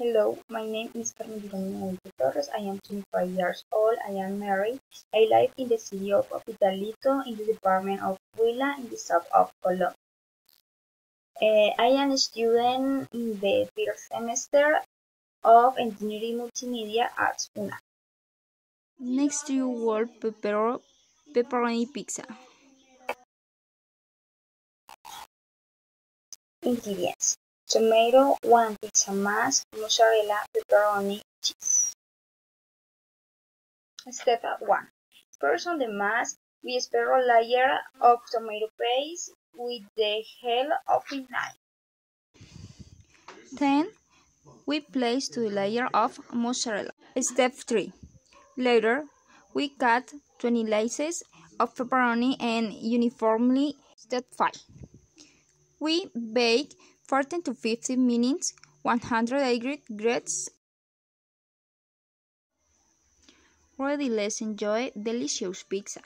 Hello, my name is Carmen Torres. I am 25 years old. I am married. I live in the city of Pitalito in the department of Huila in the south of Colombia. Uh, I am a student in the first semester of Engineering Multimedia at UNAD. Next to you word pepper pepperoni pizza. Ingredients tomato, 1 pizza mask, mozzarella, pepperoni, cheese. Step 1. First on the mask, we spread a layer of tomato paste with the help of a knife. Then, we place two layers of mozzarella. Step 3. Later, we cut 20 slices of pepperoni and uniformly. Step 5. We bake 14 to 15 minutes, 100 degrees. Ready, let's enjoy delicious pizza.